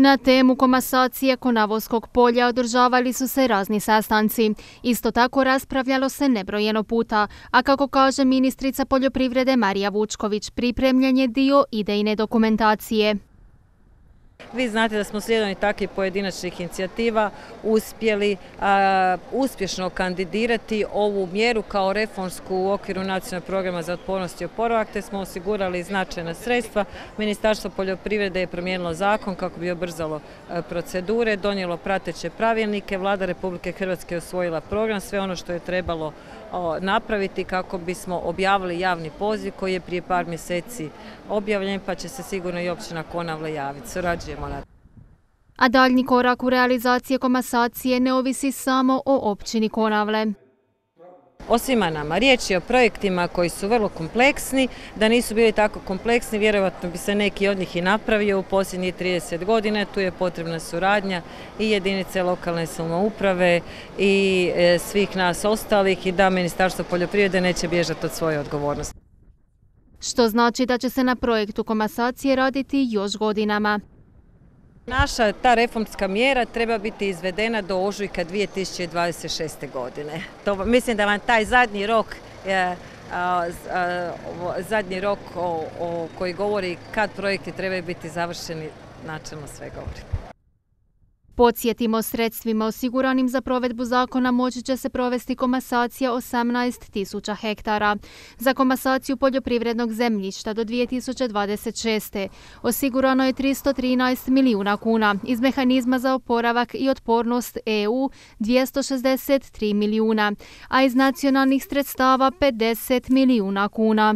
Na temu komasacije Konavoskog polja održavali su se razni sastanci. Isto tako raspravljalo se nebrojeno puta, a kako kaže ministrica poljoprivrede Marija Vučković, pripremljen je dio idejne dokumentacije. Vi znate da smo slijedom i takvih pojedinačnih inicijativa uspjeli uspješno kandidirati ovu mjeru kao reformsku u okviru nacionalnog programa za otpornost i oporavak, te smo osigurali značajna sredstva. Ministarstvo poljoprivrede je promijenilo zakon kako bi obrzalo procedure, donijelo prateće pravilnike, vlada Republike Hrvatske je osvojila program, sve ono što je trebalo napraviti kako bismo objavili javni poziv koji je prije par mjeseci objavljen, pa će se sigurno i općina Konavle javiti. Surađujemo na A daljni korak u realizacije komasacije ne ovisi samo o općini Konavle o svima nama. Riječ je o projektima koji su vrlo kompleksni, da nisu bili tako kompleksni, vjerojatno bi se neki od njih i napravio u posljednjih 30 godina. Tu je potrebna suradnja i jedinice lokalne samouprave i e, svih nas ostalih i da Ministarstvo poljoprivrede neće bježati od svoje odgovornosti. Što znači da će se na projektu komasacije raditi još godinama. Naša ta reformska mjera treba biti izvedena do ožujka 2026. godine. To, mislim da vam taj zadnji rok je zadnji rok koji govori kad projekti trebaju biti završeni, načelno sve govori. Podsjetimo, sredstvima osiguranim za provedbu zakona moći će se provesti komasacija 18 tisuća hektara. Za komasaciju poljoprivrednog zemljišta do 2026. osigurano je 313 milijuna kuna, iz mehanizma za oporavak i otpornost EU 263 milijuna, a iz nacionalnih sredstava 50 milijuna kuna.